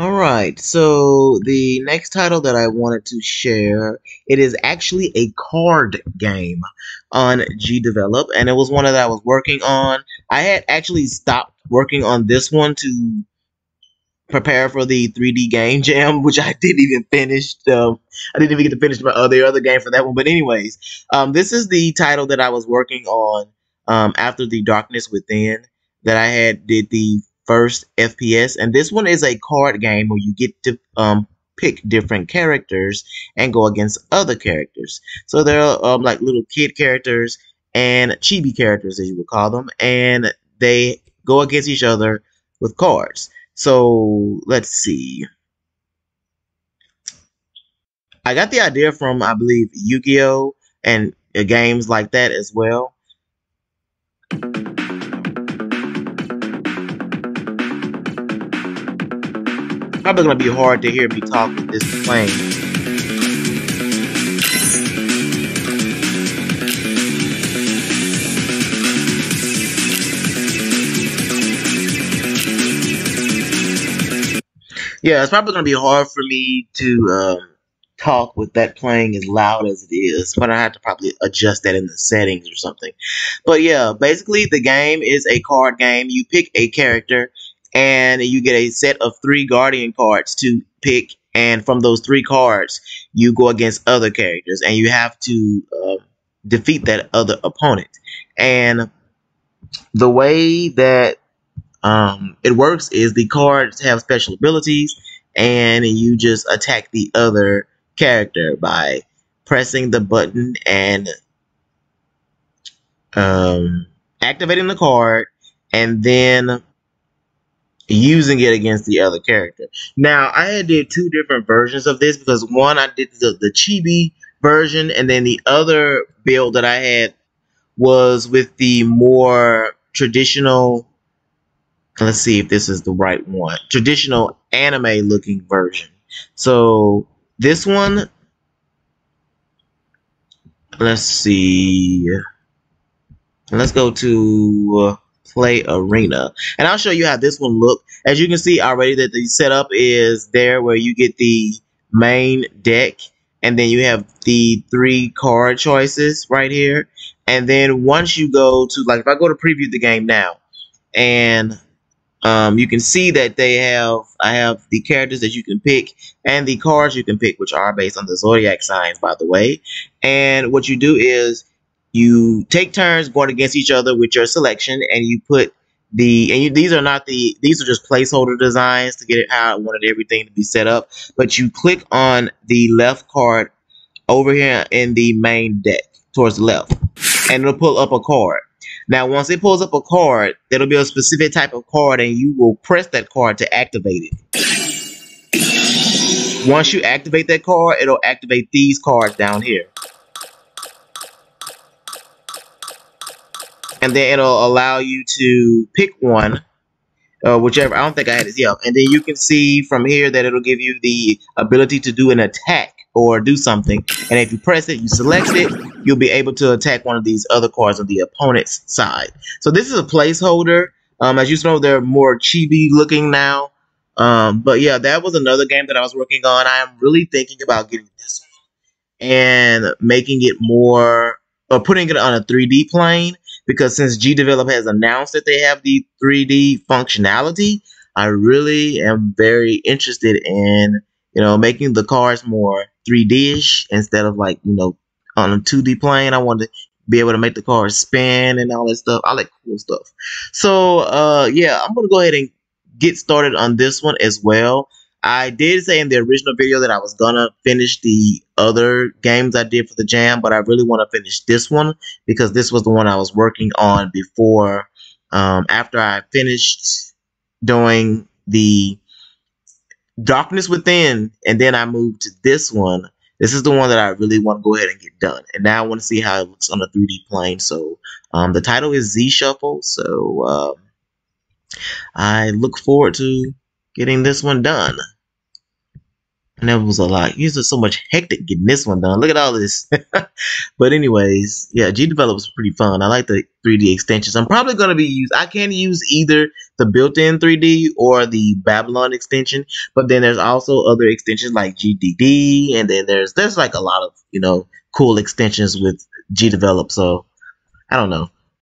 All right, so the next title that I wanted to share, it is actually a card game on GDevelop, and it was one that I was working on. I had actually stopped working on this one to prepare for the 3D game jam, which I didn't even finish. Um, I didn't even get to finish my other other game for that one. But anyways, um, this is the title that I was working on um, after the Darkness Within that I had did the first FPS, and this one is a card game where you get to um, pick different characters and go against other characters. So there are um, like little kid characters and chibi characters, as you would call them, and they go against each other with cards. So let's see. I got the idea from, I believe, Yu-Gi-Oh! and uh, games like that as well. Probably to be hard to hear me talk with this plane. Yeah, it's probably to be hard for me to um, talk with that playing as loud as it is, but I have to probably adjust that in the settings or something. But yeah, basically the game is a card game. You pick a character and you get a set of three guardian cards to pick and from those three cards you go against other characters and you have to uh, defeat that other opponent. And the way that um, it works is the cards have special abilities and you just attack the other character by pressing the button and um, activating the card and then using it against the other character. Now, I did two different versions of this because one I did the, the chibi version, and then the other build that I had was with the more traditional. Let's see if this is the right one. Traditional anime looking version. So this one, let's see. Let's go to uh, play arena. And I'll show you how this one look. As you can see already that the setup is there where you get the main deck and then you have the three card choices right here. And then once you go to like if I go to preview the game now and um, you can see that they have I have the characters that you can pick and the cards you can pick, which are based on the zodiac signs, by the way. And what you do is you take turns going against each other with your selection, and you put the and you, these are not the these are just placeholder designs to get it how I wanted everything to be set up. But you click on the left card over here in the main deck towards the left, and it'll pull up a card. Now, once it pulls up a card, there'll be a specific type of card, and you will press that card to activate it. Once you activate that card, it'll activate these cards down here. And then it'll allow you to pick one, uh, whichever. I don't think I had it. Yeah, and then you can see from here that it'll give you the ability to do an attack or do something. And if you press it, you select it, you'll be able to attack one of these other cards on the opponent's side. So this is a placeholder. Um, as you know, they're more chibi looking now. Um, but yeah, that was another game that I was working on. I am really thinking about getting this one and making it more or putting it on a 3D plane because since GDevelop has announced that they have the 3D functionality, I really am very interested in you know making the cars more 3D-ish instead of like you know on a 2D plane. I want to be able to make the cars spin and all that stuff. I like cool stuff. So uh, yeah, I'm gonna go ahead and get started on this one as well. I did say in the original video that I was gonna finish the other games I did for the jam, but I really want to finish this one because this was the one I was working on before. Um, after I finished doing the Darkness Within, and then I moved to this one. This is the one that I really want to go ahead and get done, and now I want to see how it looks on a 3D plane. So um, the title is ZShuffle. So um, I look forward to getting this one done. And that was a lot. It was so much hectic getting this one done. Look at all this. but anyways, yeah, GDevelop was pretty fun. I like the 3D extensions. I'm probably gonna be use. I can use either the built-in 3D or the Babylon extension. But then there's also other extensions like GDD, and then there's there's like a lot of you know cool extensions with GDevelop. So I don't know.